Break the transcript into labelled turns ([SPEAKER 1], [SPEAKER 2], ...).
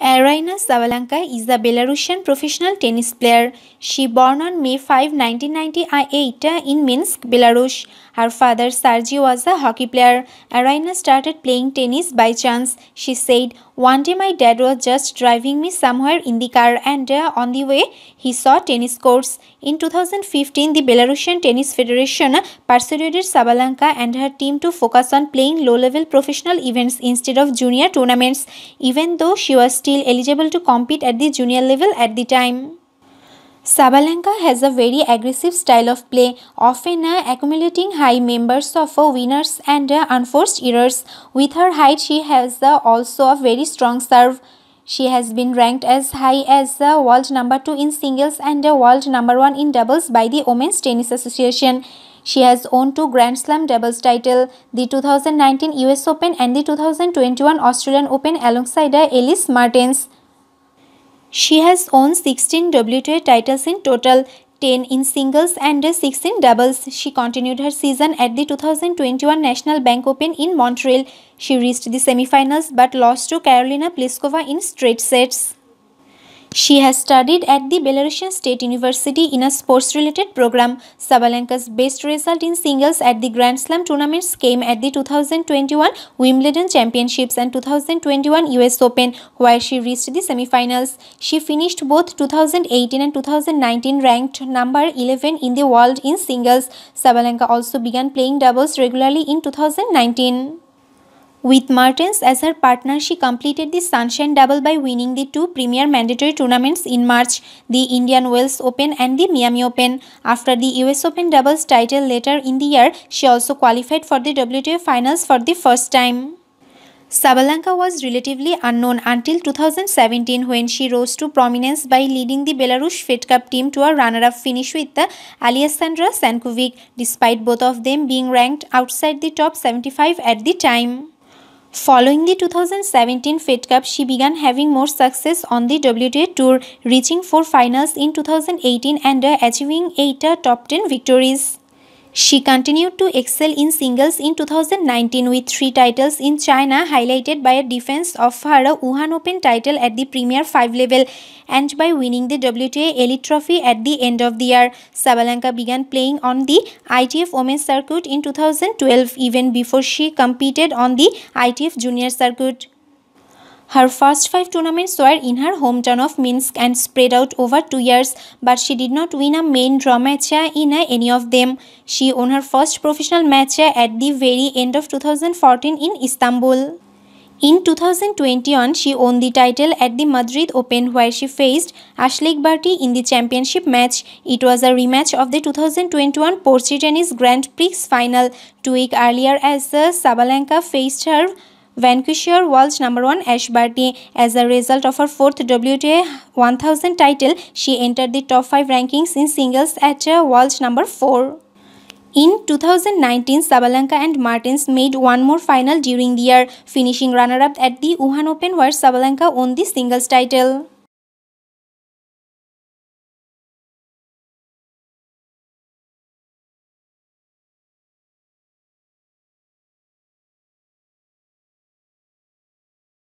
[SPEAKER 1] Aryna Sabalenka is a Belarusian professional tennis player. She born on May 5, 1998 in Minsk, Belarus. Her father Sergey was a hockey player. Aryna started playing tennis by chance. She said, One day my dad was just driving me somewhere in the car and uh, on the way he saw tennis courts. In 2015, the Belarusian Tennis Federation persuaded Sabalenka and her team to focus on playing low-level professional events instead of junior tournaments, even though she was still eligible to compete at the junior level at the time. Sabalenka has a very aggressive style of play, often uh, accumulating high numbers of uh, winners and uh, unforced errors. With her height, she has also a very strong serve. She has been ranked as high as world number 2 in singles and world number 1 in doubles by the Women's Tennis Association. She has won two Grand Slam doubles title, the 2019 US Open and the 2021 Australian Open alongside Elise Mertens. She has won 16 WTA titles in total, 10 in singles and 6 in doubles. She continued her season at the 2021 National Bank Open in Montreal. She reached the semifinals but lost to Karolina Pliskova in straight sets. She has studied at the Belarusian State University in a sports-related program. Sabalenka's best result in singles at the Grand Slam tournaments came at the 2021 Wimbledon Championships and 2021 US Open, where she reached the semifinals. She finished both 2018 and 2019 ranked number 11 in the world in singles. Sabalenka also began playing doubles regularly in 2019. With Mertens as her partner, she completed the Sunshine Double by winning the two premier mandatory tournaments in March, the Indian Wells Open and the Miami Open. After the US Open doubles title later in the year, she also qualified for the WTA finals for the first time. Sabalenka was relatively unknown until 2017 when she rose to prominence by leading the Belarus Fed Cup team to a runner-up finish with Alexandra Sankovic, despite both of them being ranked outside the top 75 at the time. Following the 2017 Fed Cup, she began having more success on the WTA Tour, reaching four finals in 2018 and achieving eight top 10 victories. She continued to excel in singles in 2019 with three titles in China, highlighted by a defense of her Wuhan Open title at the Premier 5 level and by winning the WTA Elite Trophy at the end of the year. Sabalenka began playing on the ITF Women's Circuit in 2012, even before she competed on the ITF Junior Circuit. Her first five tournaments were in her hometown of Minsk and spread out over two years, but she did not win a main draw match in any of them. She won her first professional match at the very end of 2014 in Istanbul. In 2021, she won the title at the Madrid Open where she faced Ashleigh Barty in the championship match. It was a rematch of the 2021 Porsche Tennis Grand Prix final two weeks earlier as Sabalenka faced her vanquisher world number 1 Ash Barty. As a result of her fourth WTA 1000 title, she entered the top 5 rankings in singles at uh, world number 4. In 2019, Sabalenka and Mertens made one more final during the year, finishing runner-up at the Wuhan Open where Sabalenka won the singles title.